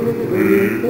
Добро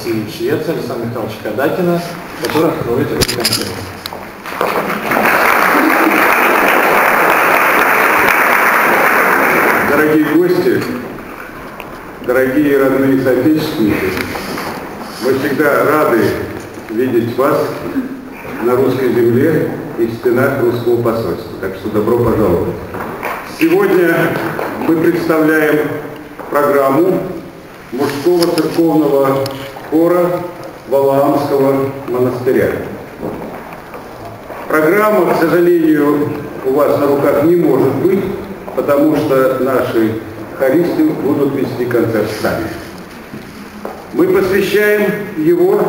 России в Швеции Александра Михайловича Кадакина, который откроет этот концерт. Дорогие гости, дорогие родные соотечественники, мы всегда рады видеть вас на русской земле и в стенах русского посольства. Так что добро пожаловать. Сегодня мы представляем программу мужского церковного хора Валаамского монастыря. Программа, к сожалению, у вас на руках не может быть, потому что наши хористы будут вести концерт сами. Мы посвящаем его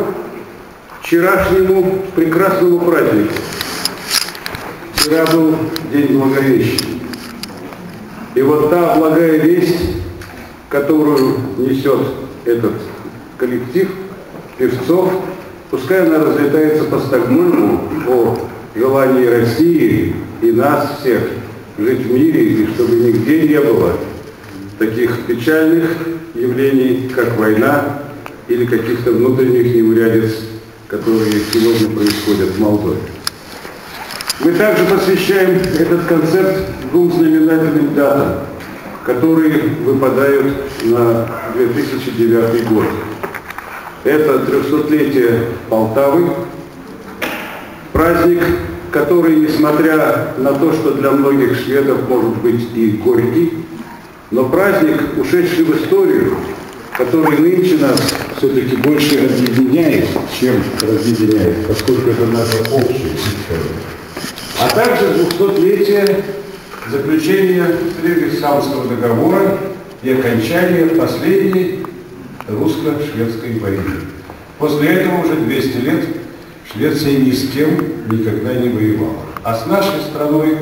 вчерашнему прекрасному празднику. Вчера был День Благовещения. И вот та благая весть, которую несет этот коллектив певцов, пускай она разлетается по Стокгольму о желании России и нас всех жить в мире, и чтобы нигде не было таких печальных явлений, как война или каких-то внутренних неурядиц, которые сегодня происходят в Молдове. Мы также посвящаем этот концерт двум знаменательным датам, которые выпадают на 2009 год. Это 300-летие Полтавы, праздник, который, несмотря на то, что для многих шведов может быть и горький, но праздник, ушедший в историю, который нынче нас все-таки больше объединяет, чем разъединяет, поскольку это наша общая история. А также 200-летие заключения Фридрихсхамского договора и окончания последней русско-шведской войны. После этого уже 200 лет Швеция ни с кем никогда не воевала. А с нашей страной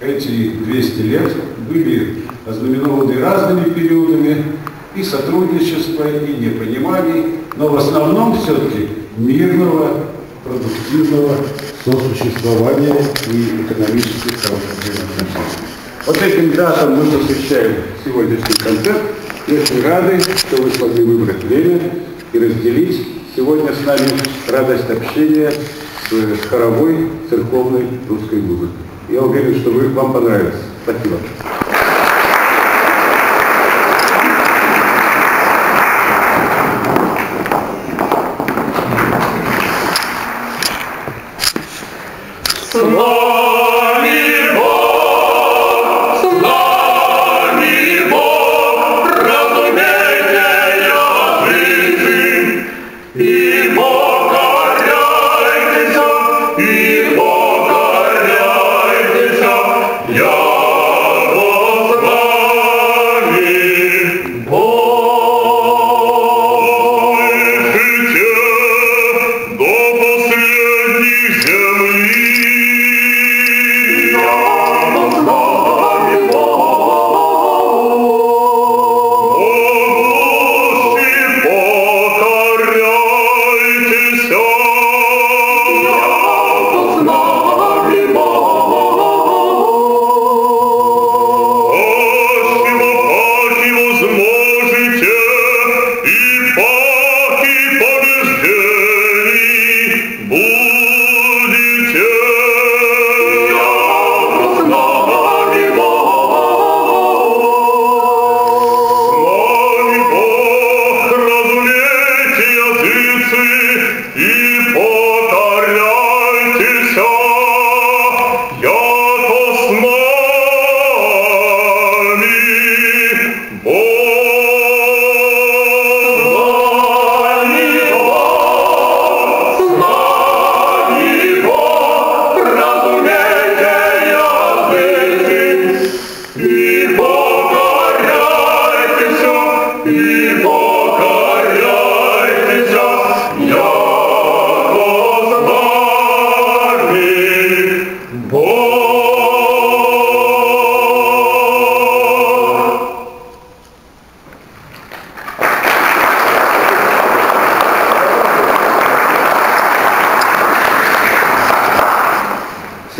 эти 200 лет были ознаменованы разными периодами и сотрудничества, и непониманий, но в основном все-таки мирного, продуктивного сосуществования и экономических отношений. Вот этим датам мы посвящаем сегодняшний концерт. И очень рады, что вы смогли выбрать время и разделить сегодня с нами радость общения с хоровой церковной русской музыкой. Я уверен, что вы, вам понравится. Спасибо. до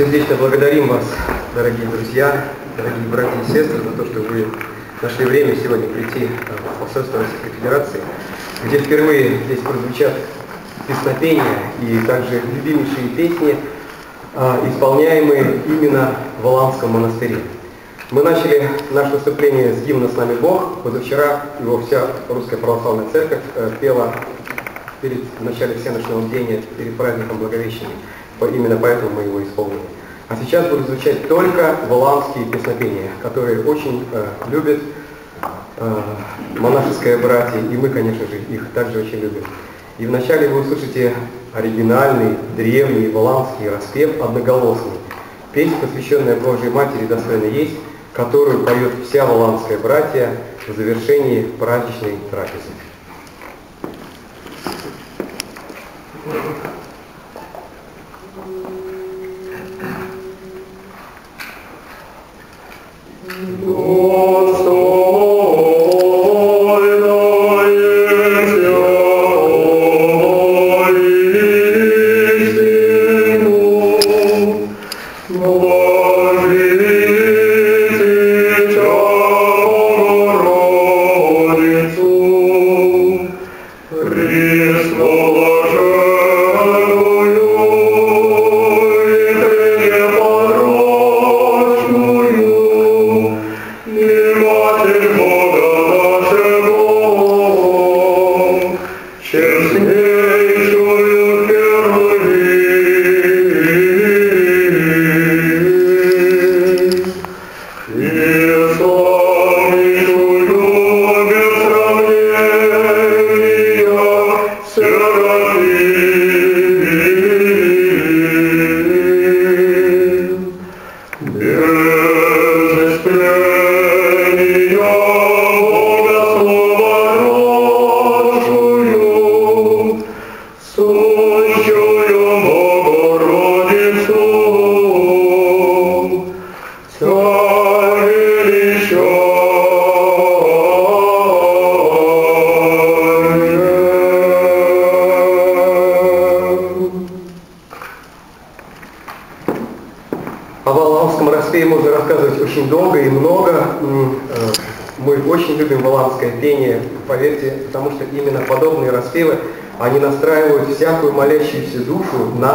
Сердечно благодарим вас, дорогие друзья, дорогие братья и сестры, за то, что вы нашли время сегодня прийти в посольство Российской Федерации, где впервые здесь прозвучат песнопения и также любимейшие песни, а, исполняемые именно в Аланском монастыре. Мы начали наше выступление с гимна «С нами Бог». Позавчера его вся Русская Православная Церковь э, пела перед в начале всеночного бдения, перед праздником Благовещения. Именно поэтому мы его. А сейчас будут звучать только валаамские песнопения, которые очень э, любят э, монашеское братье, и мы, конечно же, их также очень любим. И вначале вы услышите оригинальный, древний, валаамский распев одноголосный. Песня, посвященная Божьей Матери, достойно есть, которую поет вся валаамская братья в завершении праздничной трапезы.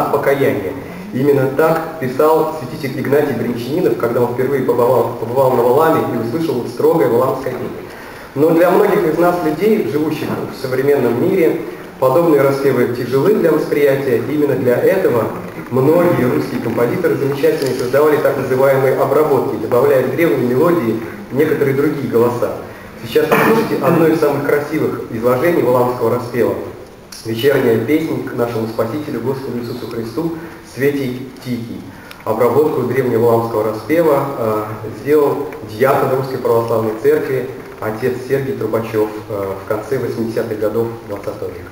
Покаяния. Именно так писал святитель Игнатий Бринчанинов, когда он впервые побывал, побывал на Валаме и услышал строгое валамское пение. Но для многих из нас, людей, живущих в современном мире, подобные распевы тяжелы для восприятия. Именно для этого многие русские композиторы замечательно создавали так называемые обработки, добавляя в древние мелодии некоторые другие голоса. Сейчас послушайте одно из самых красивых изложений валамского распева – Вечерняя песня к нашему Спасителю Господу Иисусу Христу «Светий Тихий». Обработку древнего ламского распева э, сделал диакон Русской Православной Церкви отец Сергей Трубачев э, в конце 80-х годов 20 века.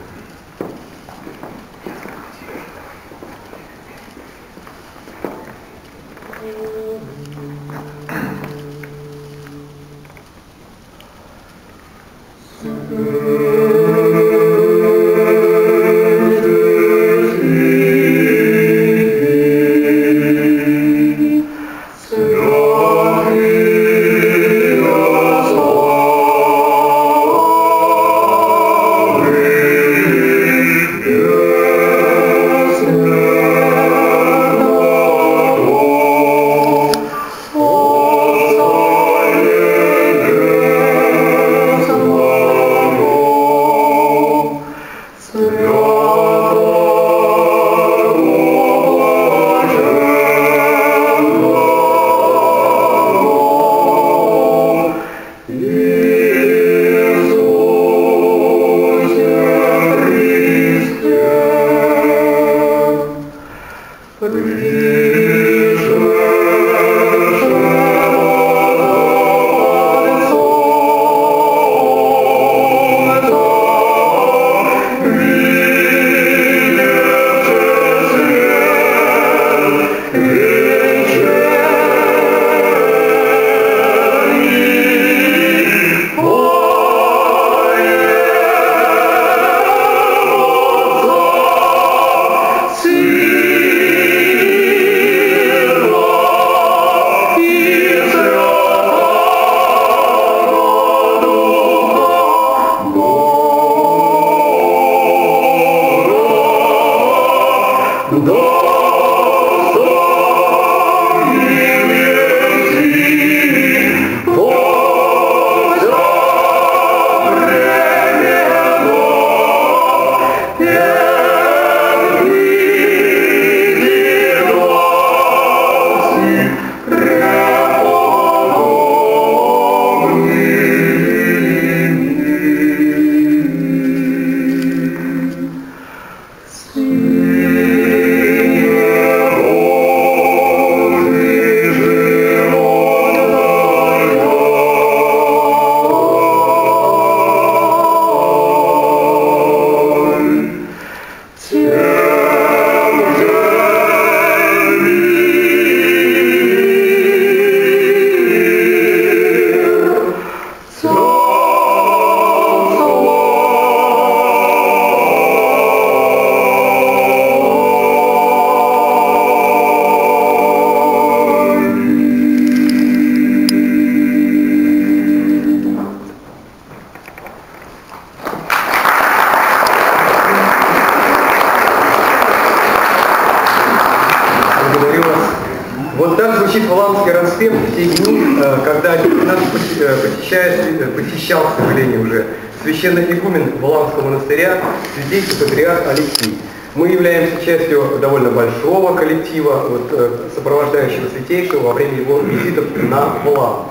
Священный игумен Валаамского монастыря, святейший патриарх Алексей. Мы являемся частью довольно большого коллектива, вот, э, сопровождающего святейшего во время его визитов на Валаам.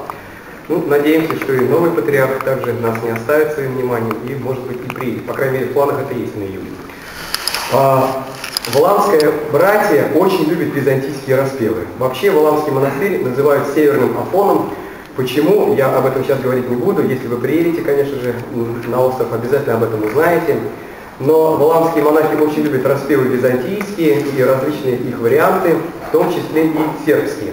Ну, надеемся, что и новый патриарх также нас не оставит своим вниманием и, может быть, и приедет. По крайней мере, в планах это есть на июль. Валаамское братья очень любит византийские распевы. Вообще Валаамский монастырь называют северным Афоном, Почему? Я об этом сейчас говорить не буду. Если вы приедете, конечно же, на остров, обязательно об этом узнаете. Но валамские монахи очень любят распевы византийские и различные их варианты, в том числе и сербские.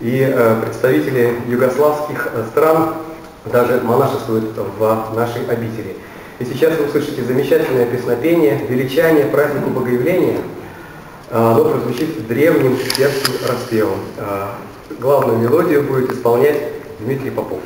И э, представители югославских э, стран даже монашествуют в нашей обители. И сейчас вы услышите замечательное песнопение, величание празднику Богоявления. Э, оно прозвучит древним сербским распевом. Э, главную мелодию будет исполнять Дмитрий Попов.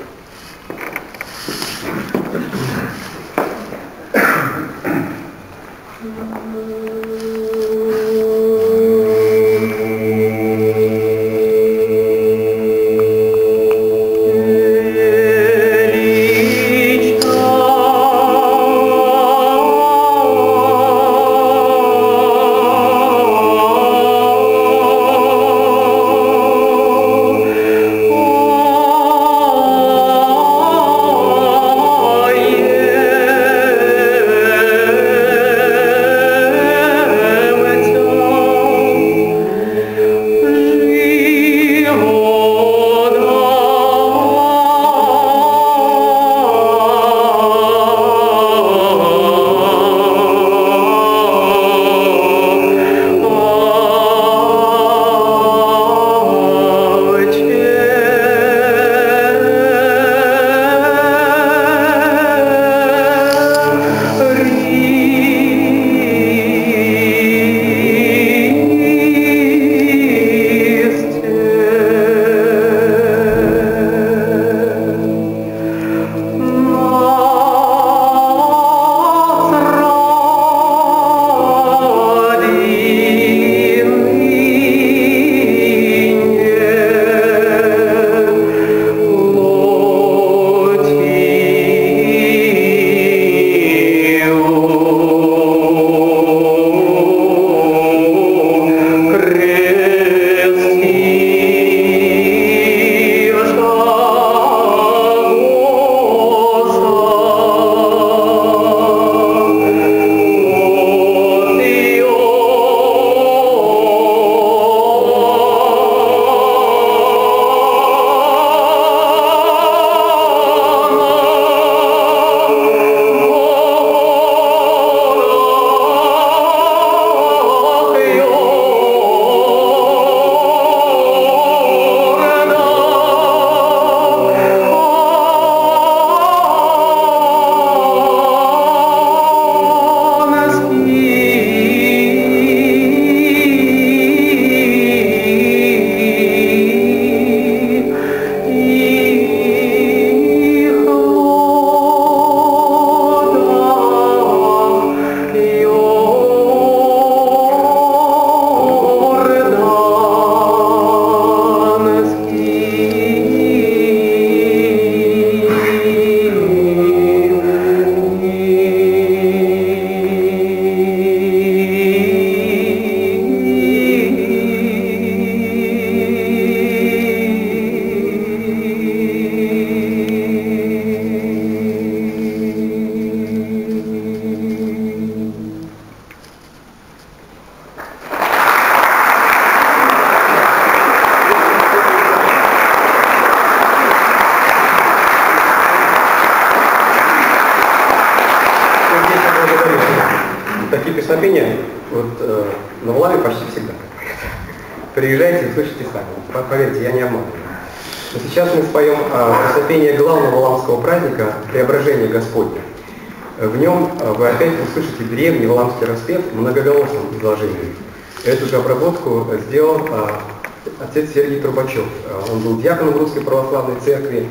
Церкви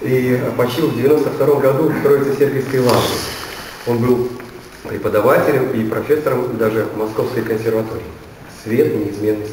и почил в 92 году в Троице-Сергиевской лавре. Он был преподавателем и профессором даже Московской консерватории. Свет неизменный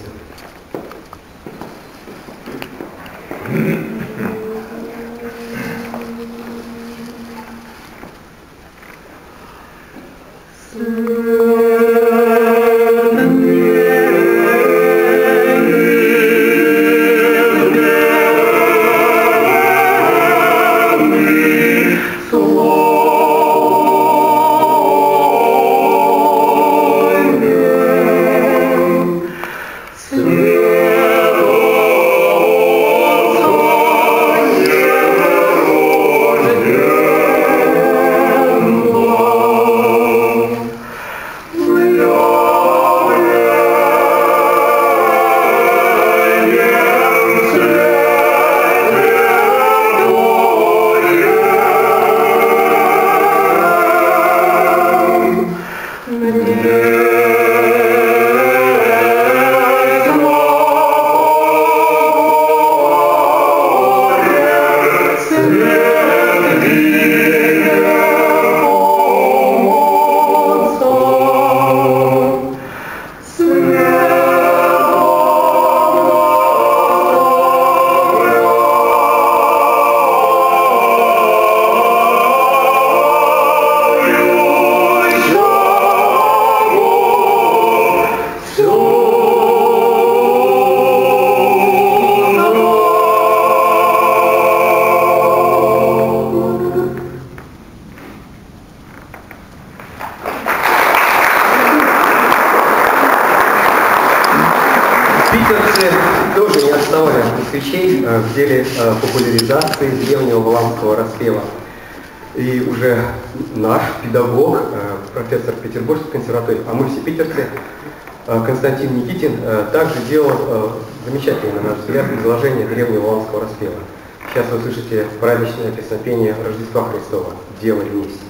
свет. популяризации древнего валамского распева. И уже наш педагог, э, профессор Петербургской консерватории, а мы все питерцы, э, Константин Никитин, э, также делал замечательное, на наш взгляд, изложение древнего валамского распева. Сейчас вы слышите праздничное песнопение Рождества Христова «Дело вместе».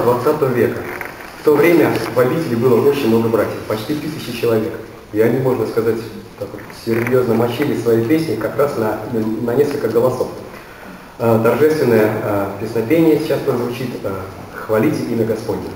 Начала 20 века. В то время в обители было очень много братьев, почти тысячи человек. И они, можно сказать, так вот, серьезно мочили свои песни как раз на, на несколько голосов. Э, торжественное э, песнопение сейчас прозвучит э, «Хвалите имя Господне».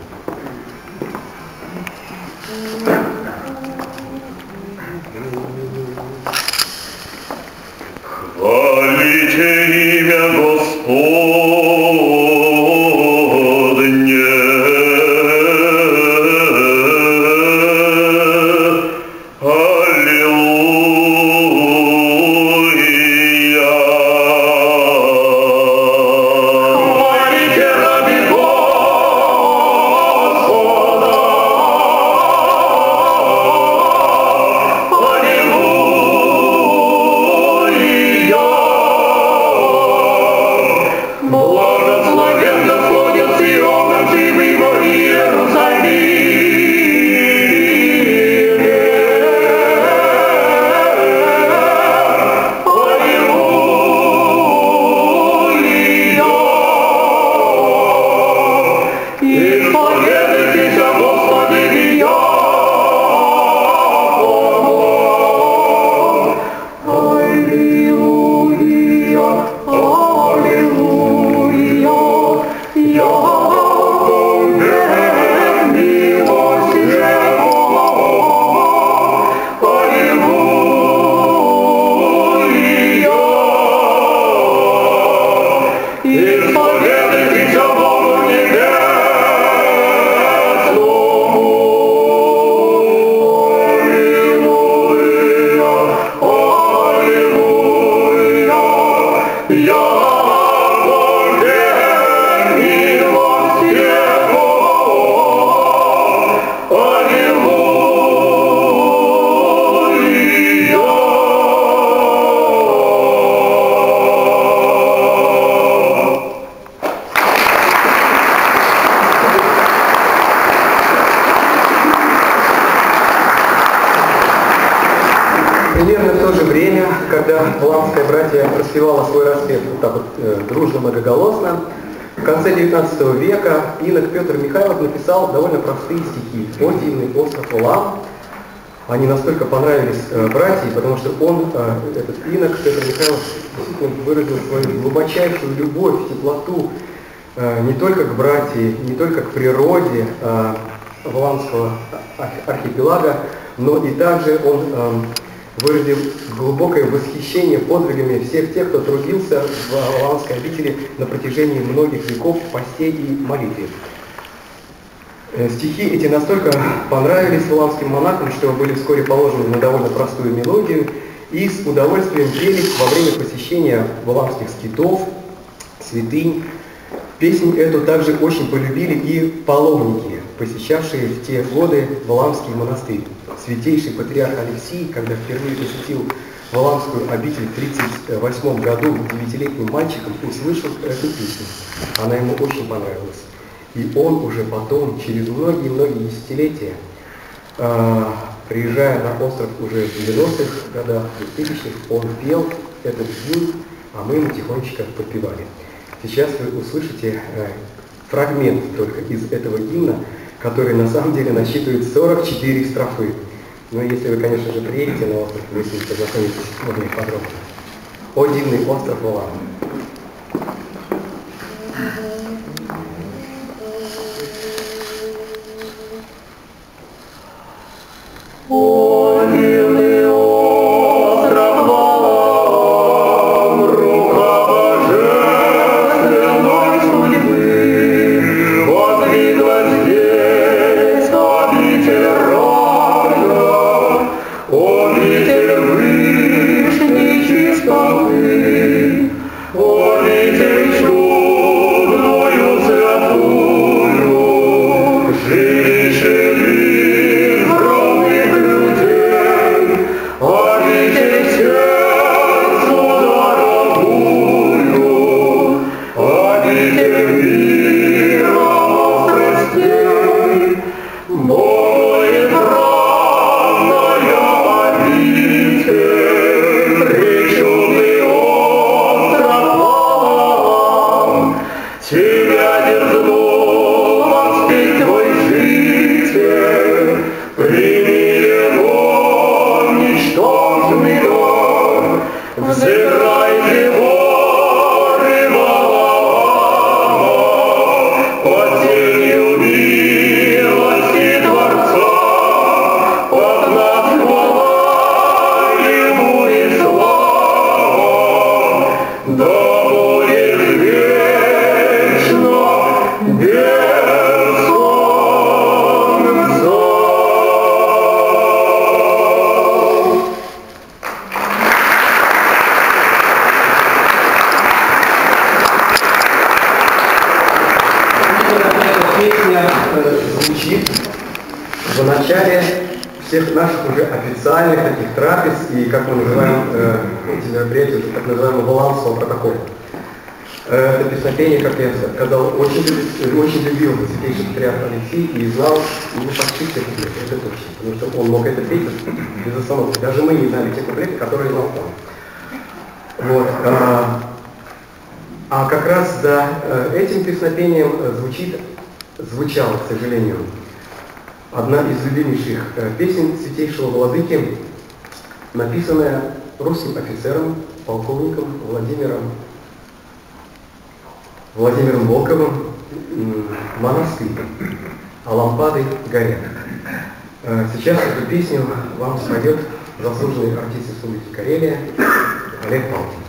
Настолько понравились э, братьям, потому что он, э, этот инок, Петр действительно выразил свою глубочайшую любовь, теплоту э, не только к братьям, не только к природе э, Валанского архипелага, но и также он э, выразил глубокое восхищение подвигами всех тех, кто трудился в Валанской обители на протяжении многих веков в посте и молитве. Э, стихи эти настолько понравились славянским монахам, что были вскоре положены на довольно простую мелодию и с удовольствием пелись во время посещения валамских скитов, святынь. Песню эту также очень полюбили и паломники, посещавшие в те годы Валамский монастырь. Святейший патриарх Алексий, когда впервые посетил Валамскую обитель в 1938 году девятилетним мальчиком, услышал эту песню. Она ему очень понравилась. И он уже потом, через многие-многие десятилетия, э, приезжая на остров уже в 90-х годах, 2000-х, он пел этот гимн, а мы ему тихонечко подпевали. Сейчас вы услышите э, фрагмент только из этого гимна, который на самом деле насчитывает 44 строфы. Но если вы, конечно же, приедете на остров, вы с ним познакомитесь более подробно. О дивный остров Валам. Oh. Э, это песнопение, как я сказал, очень, очень любил святейший патриарх Алексей и знал не почти все это точно. Потому что он мог это петь без остановки. Даже мы не знали те куплеты, которые знал он. Вот. А, а как раз за э, этим песнопением звучит, звучало, к сожалению, одна из любимейших э, песен святейшего владыки, написанная русским офицером, полковником Владимиром Владимиром Волковым монастырь, а лампады горят. Э, сейчас эту песню вам споет заслуженный артист Республики Карелия Олег Павлович.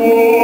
Lord.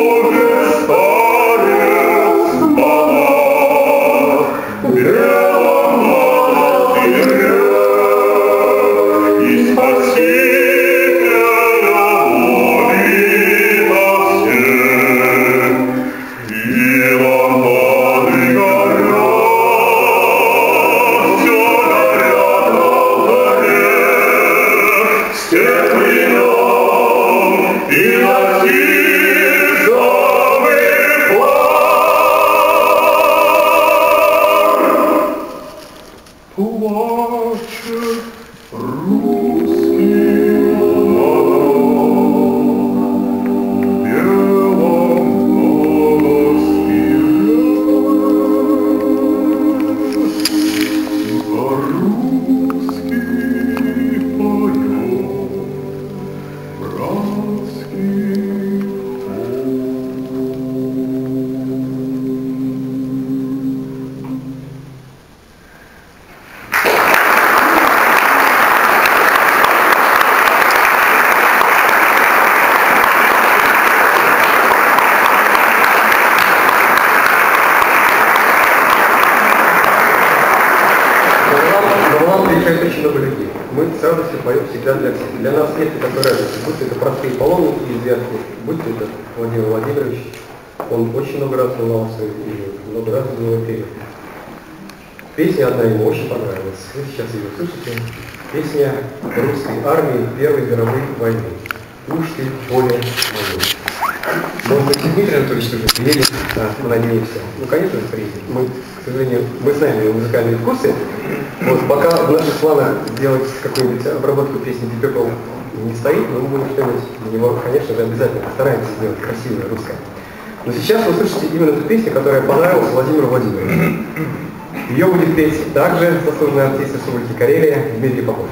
Для нас нет такой разницы. Будь это простые паломники из Вятки, будь это Владимир Владимирович, он очень много раз волновался и много раз был пел. Песня одна ему очень понравилась. Вы сейчас ее слышите. Песня русской армии Первой мировой войны. Уж ты поле мое. Может быть, Дмитрий Анатольевич тоже приедет, да, мы надеемся. Ну, конечно же, приедет. Мы, к сожалению, мы знаем его музыкальные вкусы. Вот, пока в наших планах сделать какую-нибудь обработку песни Deep не стоит, но мы будем что-нибудь для него, конечно же, обязательно постараемся сделать красивое русское. Но сейчас вы слышите именно ту песню, которая понравилась Владимиру Владимировичу. Ее будет петь также заслуженный артист Республики Карелия Дмитрий Попов.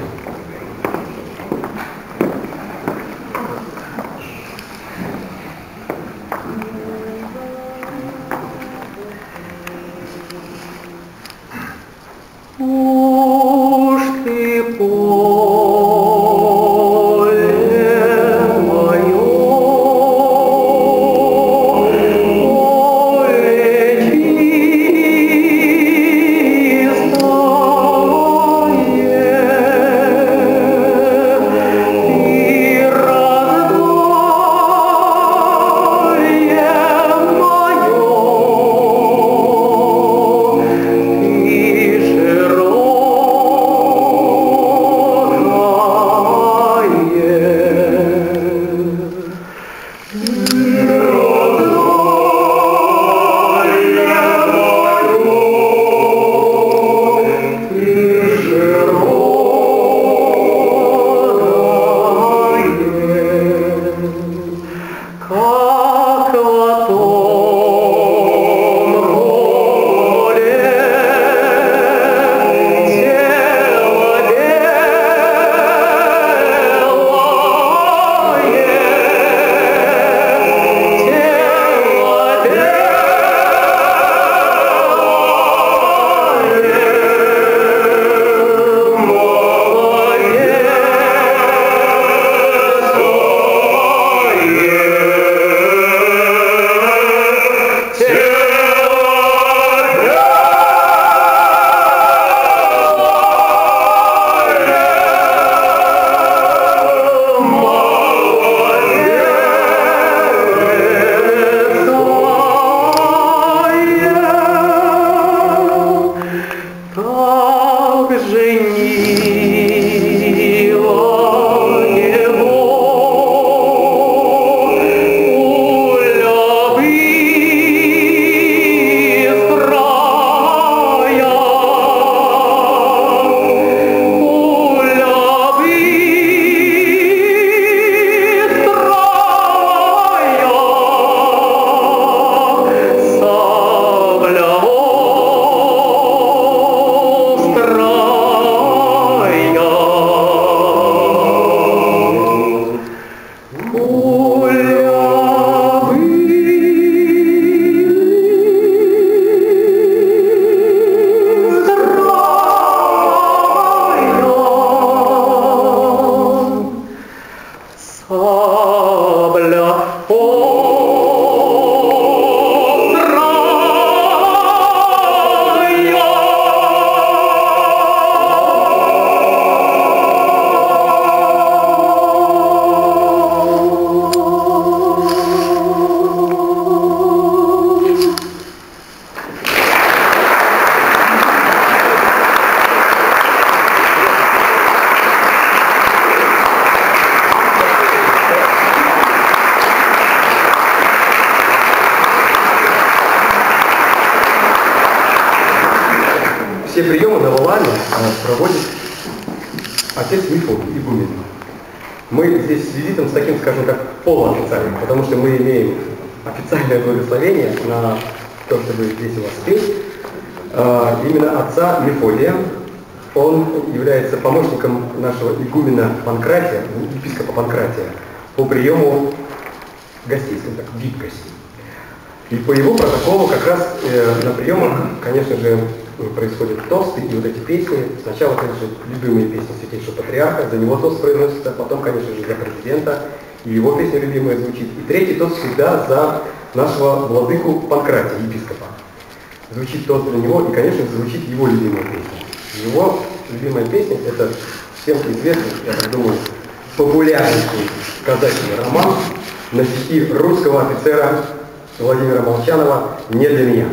Отец Мифовый, игумен. Мы здесь визитом с таким, скажем так, полуофициальным, потому что мы имеем официальное благословение на то, чтобы здесь у вас петь. А, именно отца Мефодия. Он является помощником нашего игумена Панкратия, епископа Панкратия, по приему гостей, скажем так, вип-гостей. И по его протоколу как раз э, на приемах, конечно же, происходят тосты и вот эти песни. Сначала, конечно, любимые песни Святейшего Патриарха, за него тост произносится, потом, конечно же, за президента, и его песня любимая звучит. И третий тост всегда за нашего владыку Панкратия, епископа. Звучит тост для него, и, конечно, звучит его любимая песня. Его любимая песня – это всем известный, я так думаю, популярнейший казачий роман на стихи русского офицера Владимира Молчанова «Не для меня».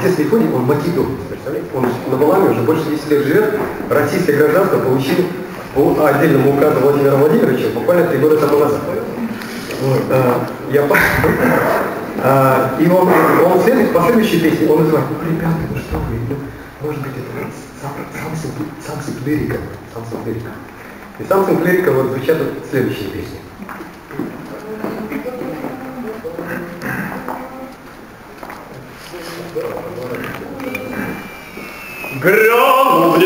отец Миконий, он макидон. Он на Баламе уже больше 10 лет живет. Российское гражданство получил по отдельному указу Владимира Владимировича буквально три года тому назад. Вот, а, я а, и он, он следует по следующей песне, он называет, ну, ребята, ну что вы, ну, может быть, это сам, сам, сам Сиклерика, сам И сам Сиклерика вот звучат вот следующие песни. грянул в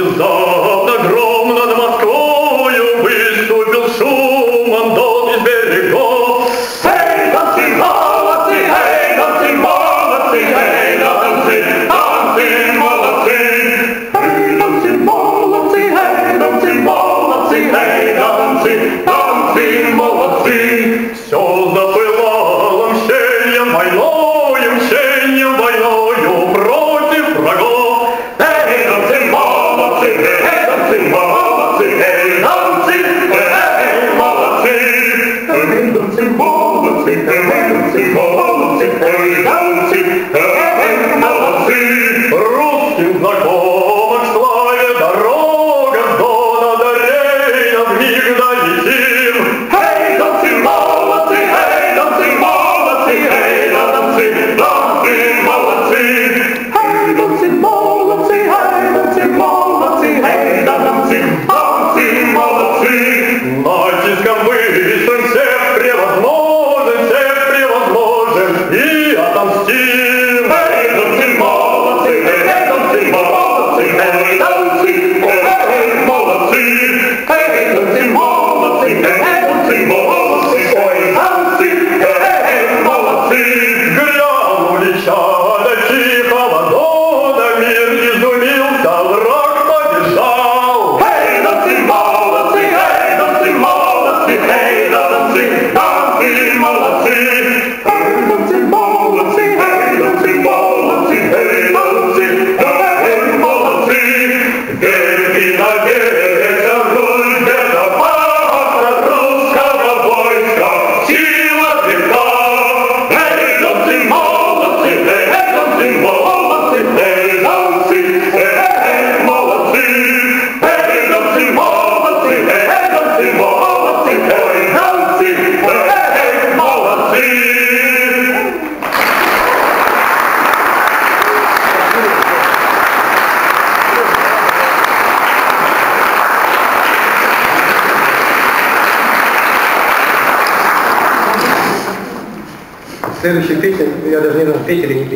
следующий петель, я даже не знаю, петель или не.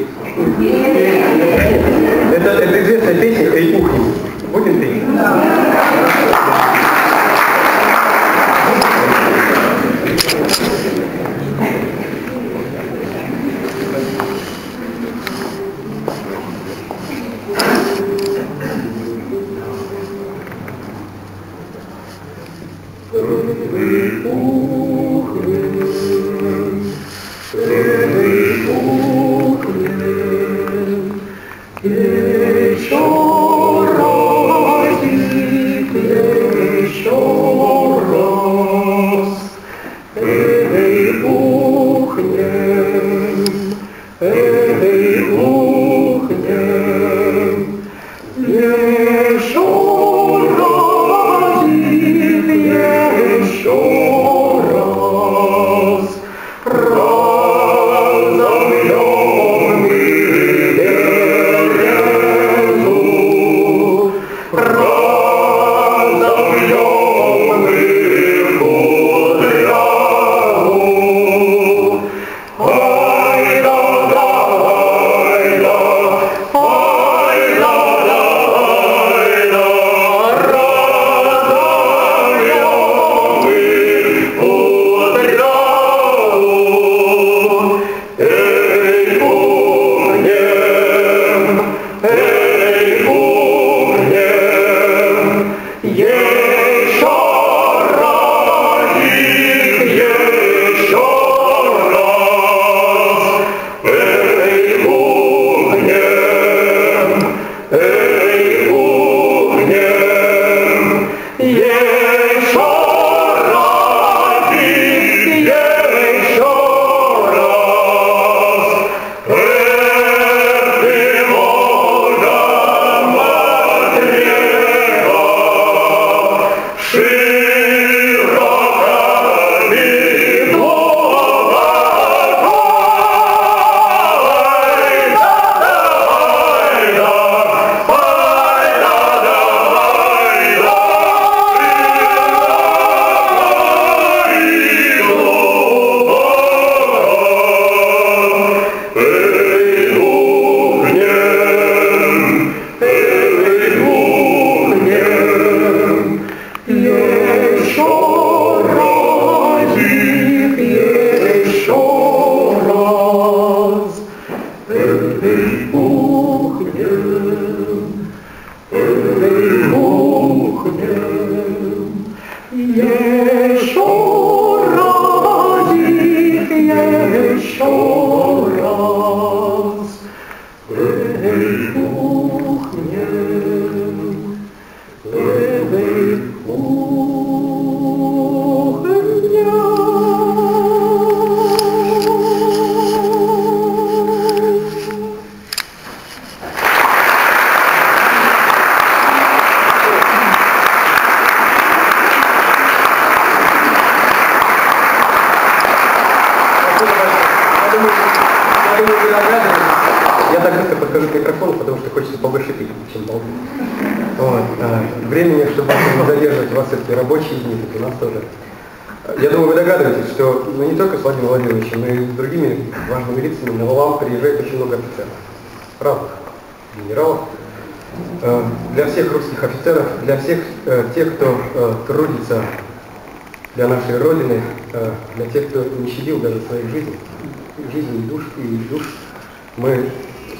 Мы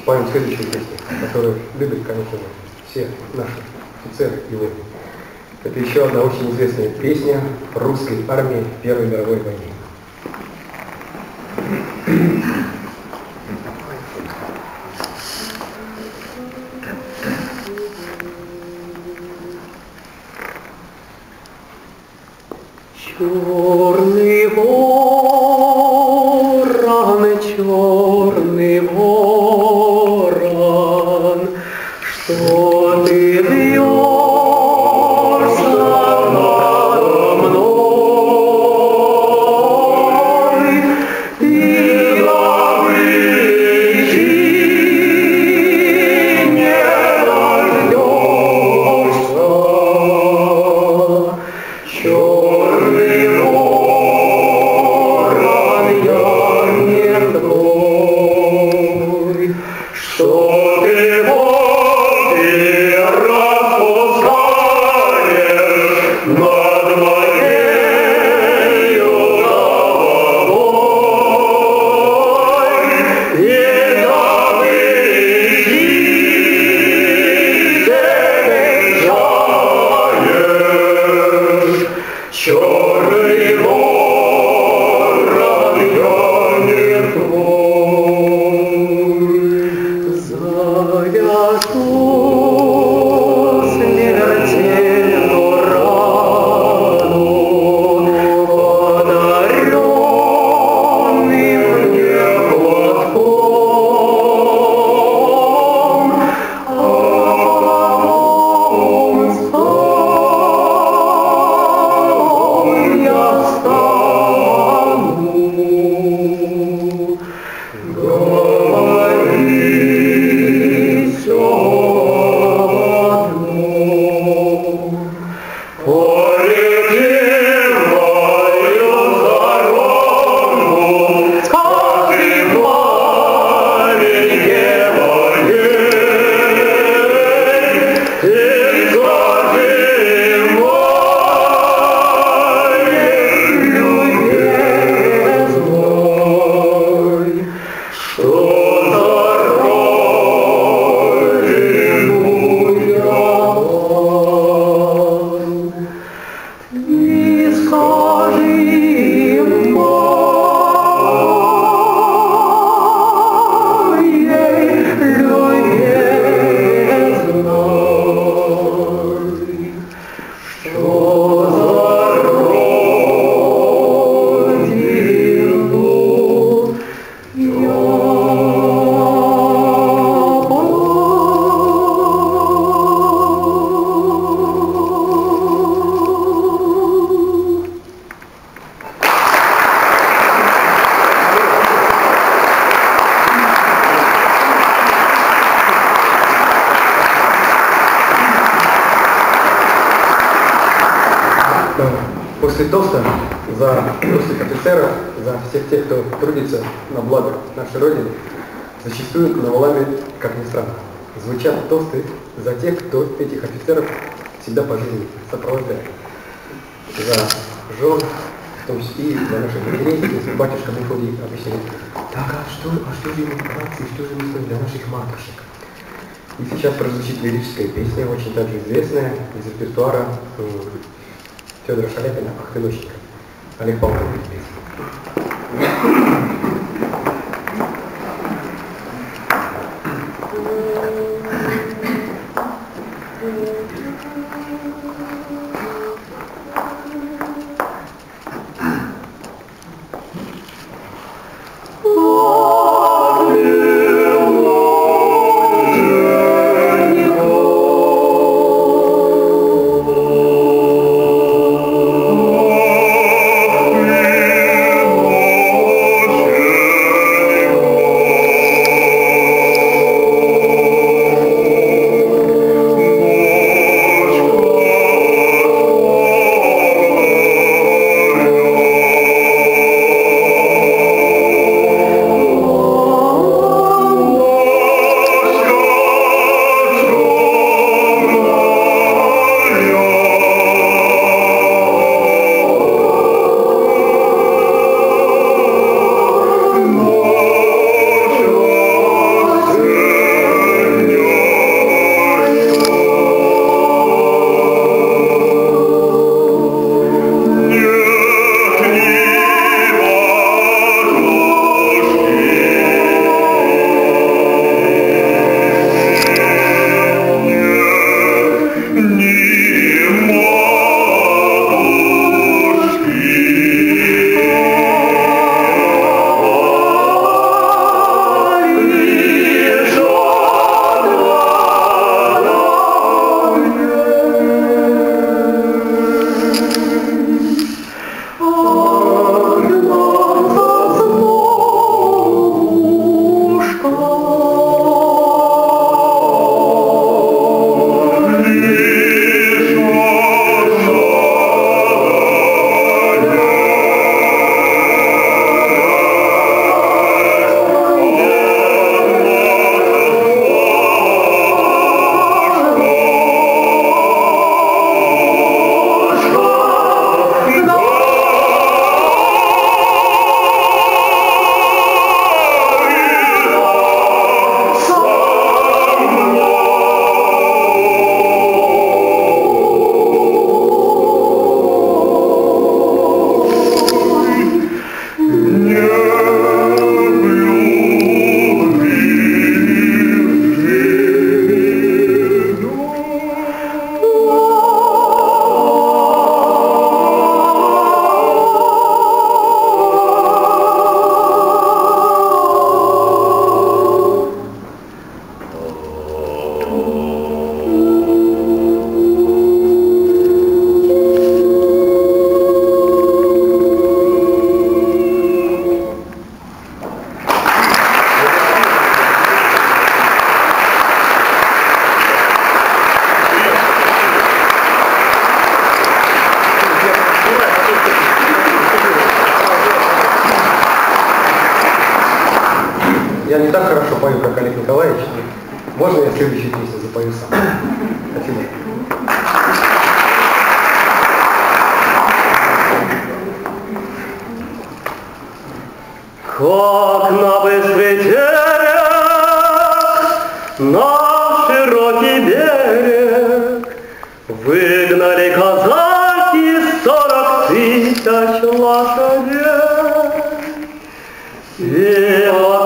споем следующую песню, которую любят, конечно все наши офицеры и воины. Это еще одна очень известная песня русской армии Первой мировой войне. Трудится на благо нашей Родины, зачастую на Валаме, как ни странно, звучат тосты за тех, кто этих офицеров всегда по жизни сопровождает. За жен, в том числе и за наших матерей, если батюшка Мефодий объясняет, так, а что, а что же ему что же ему для наших матушек? И сейчас прозвучит лирическая песня, очень также известная, из репертуара э, Федора Шаляпина «Ах ты ночник». Олег Павлович И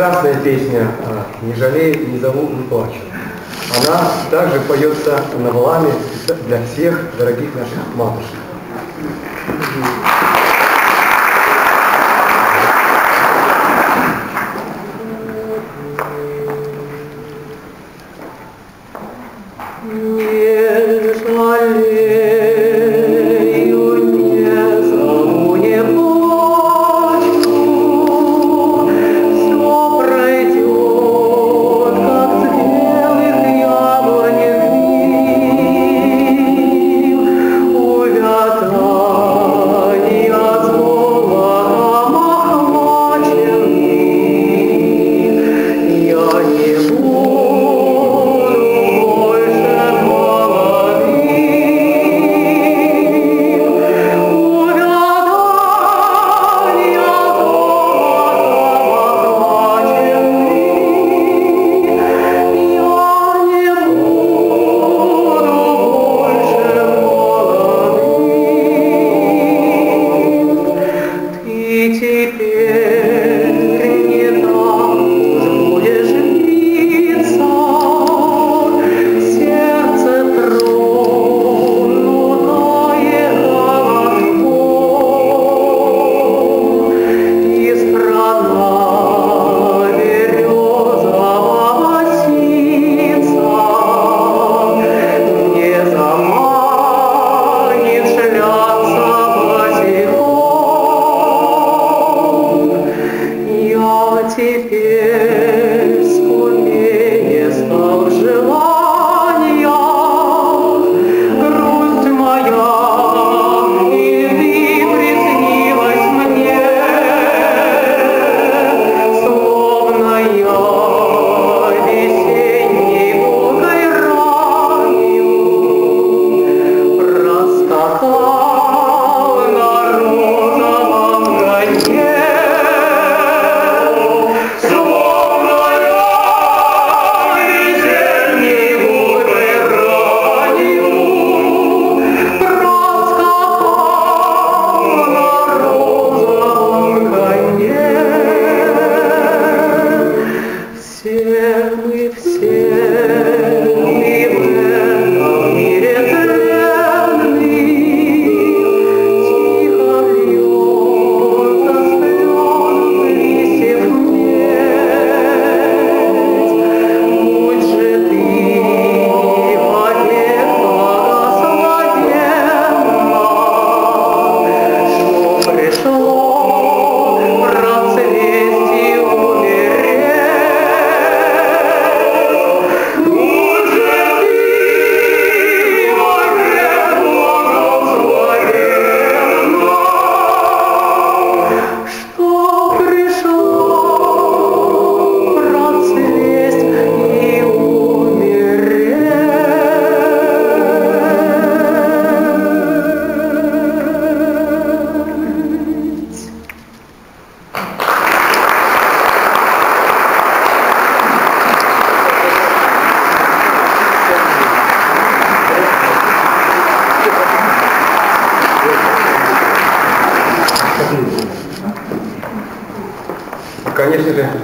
прекрасная песня «А, «Не жалею, не зову, не плачу». Она также поется на валами для всех дорогих наших матушек.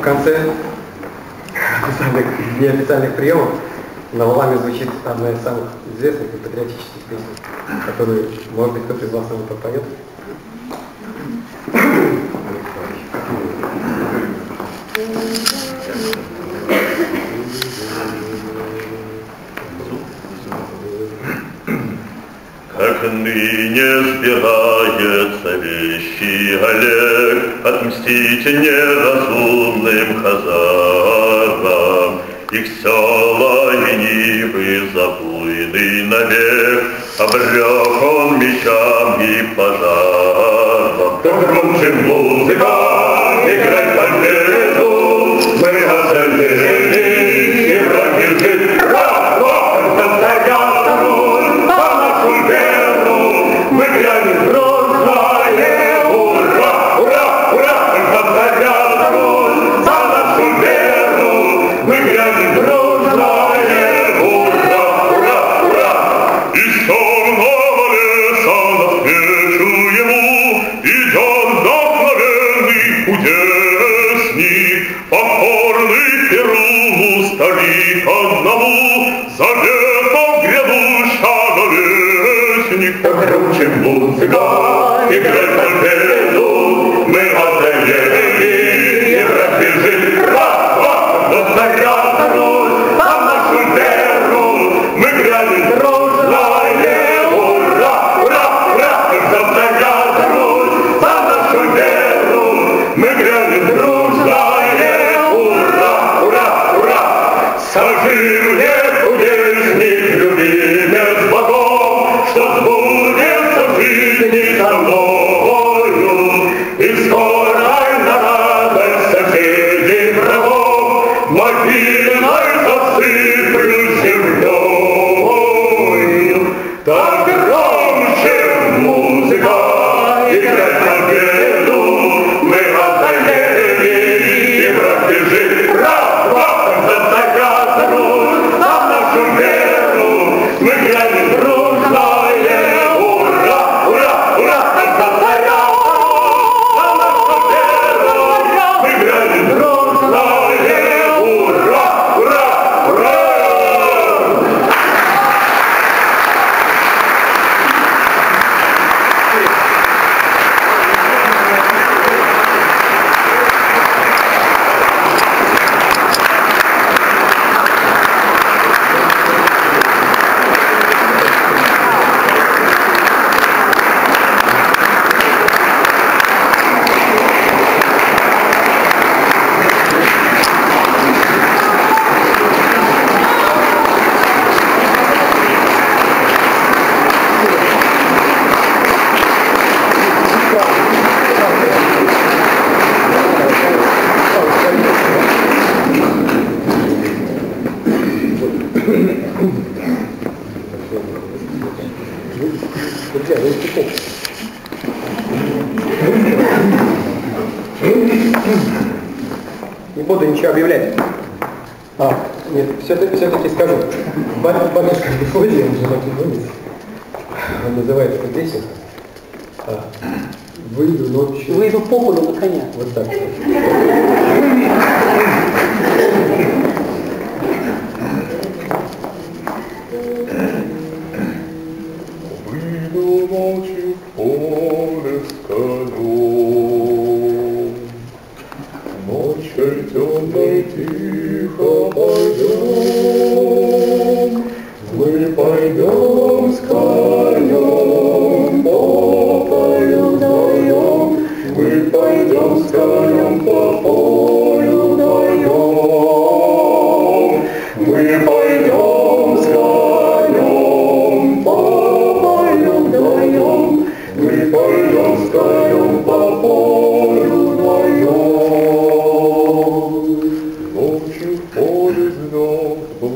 alcance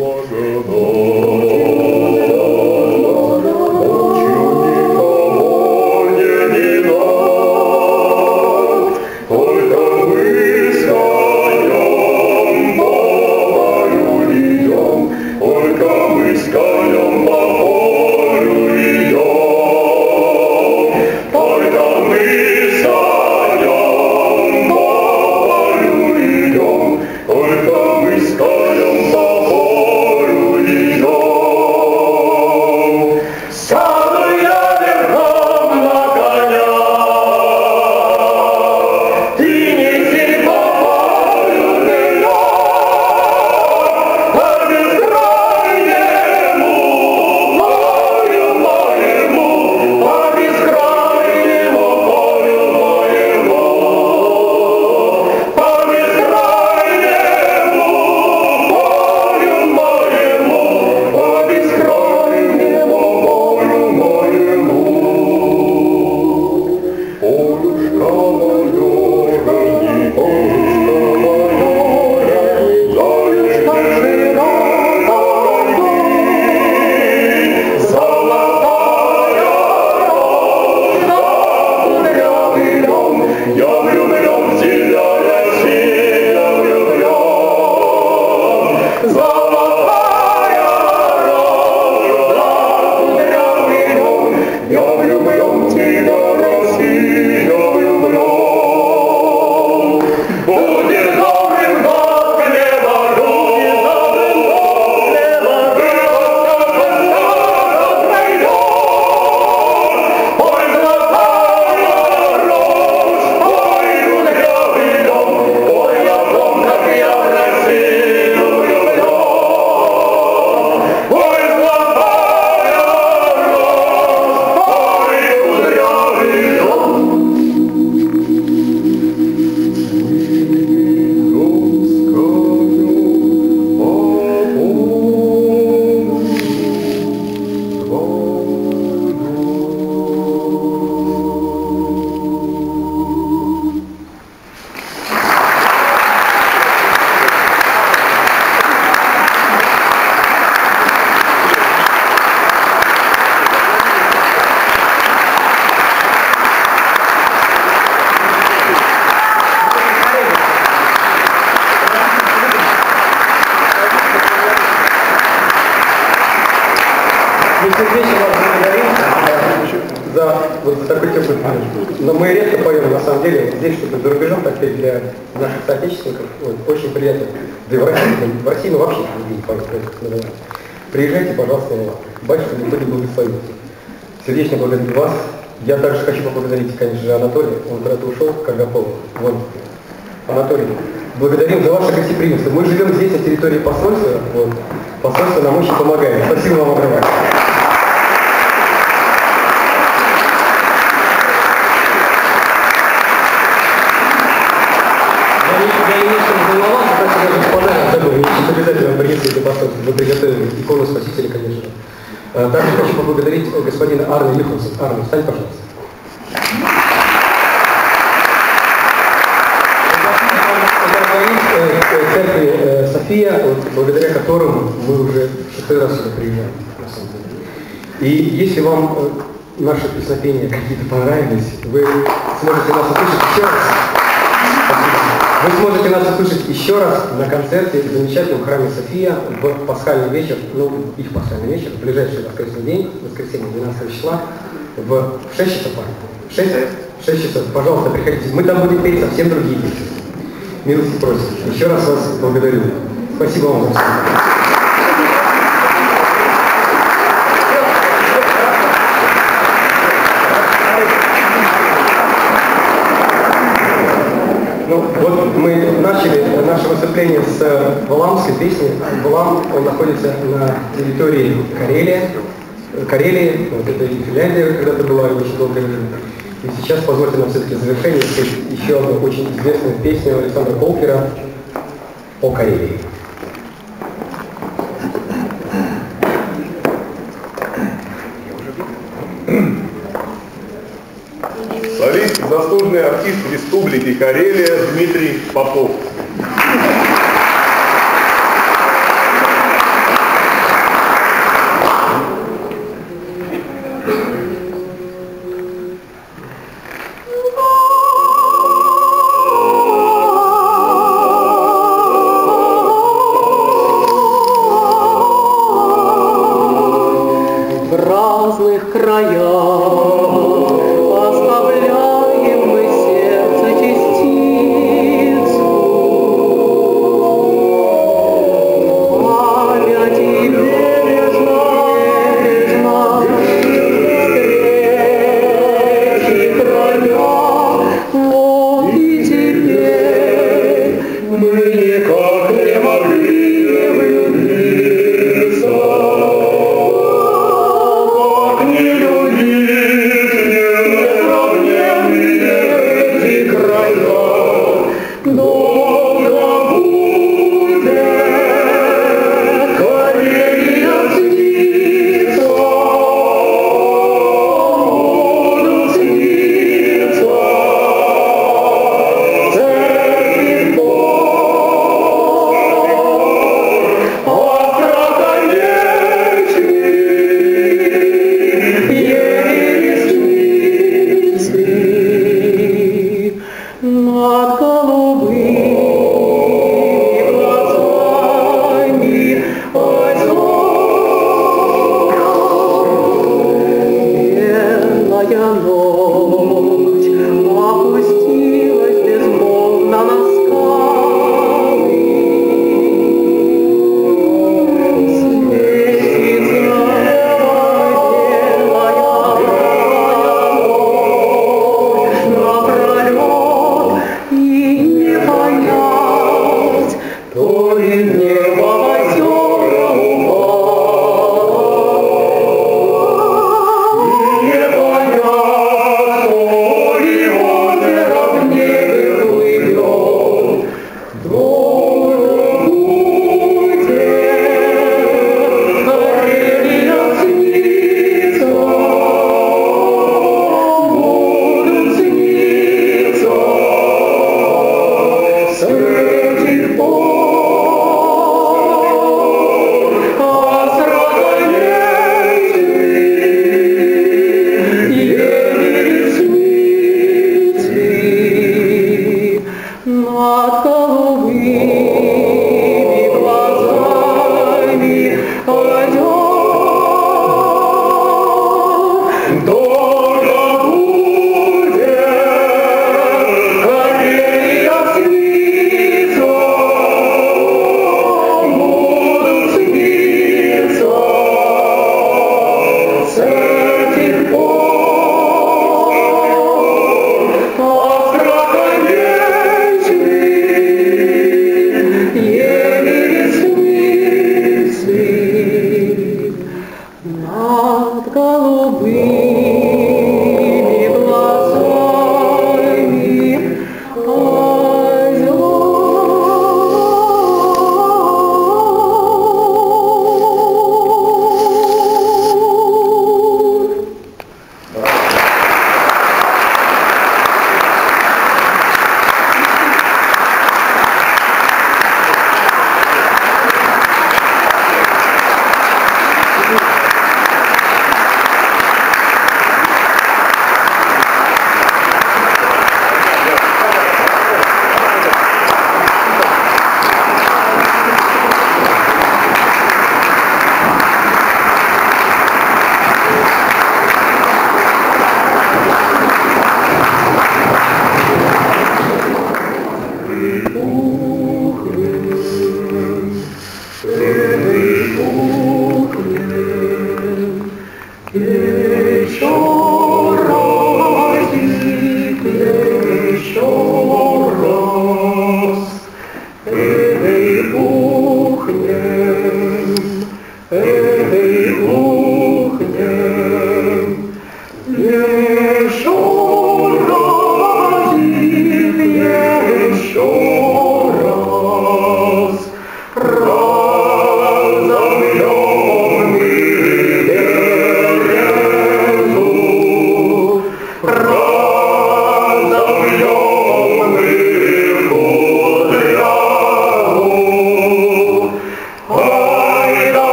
one. Вот, такой память. Но мы редко поем, на самом деле, здесь, чтобы за рубежом так петь для наших соотечественников, вот, очень приятно. Да и в России, в России мы вообще не поем, поэтому, Приезжайте, пожалуйста, Батюшка не будет благословить. Сердечно благодарю вас. Я также хочу поблагодарить, конечно же, Анатолия. Он куда-то ушел, пол. Вот. Анатолий, благодарим за ваше гостеприимство. Мы живем здесь, на территории посольства. Вот. Посольство нам очень помогает. Спасибо вам огромное. Я не- я немножко заволновался, так что даже в подарок забыл. Мне сейчас это посольство. Вы приготовили икону Спасителя, конечно. Э, Также хочу поблагодарить э, господина Арна Юханса. Арна, встань, пожалуйста. Э, церкви София, вот, благодаря которым мы уже шестой раз сюда приезжаем. И если вам наши песнопения какие-то понравились, вы сможете нас услышать еще раз. Вы сможете нас услышать еще раз на концерте в замечательном храме София в пасхальный вечер, ну, их пасхальный вечер, в ближайший воскресный день, воскресенье 12 числа, в 6 часов, Аня? 6? 6 часов. Пожалуйста, приходите. Мы там будем петь совсем другие песни. Милости просим. Еще раз вас благодарю. Спасибо вам Ну, вот мы начали наше выступление с э, валамской песни. Валам, он находится на территории Карелии. Э, Карелии, вот это и Финляндия когда-то была очень долгое время. И сейчас позвольте нам все-таки завершение еще одну очень известную песню Александра Колкера о Карелии. Солист, заслуженный артист Республики Карелия Дмитрий Попов. В разных краях